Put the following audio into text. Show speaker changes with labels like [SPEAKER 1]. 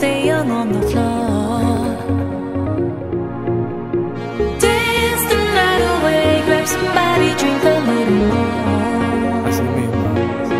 [SPEAKER 1] stay young on the floor.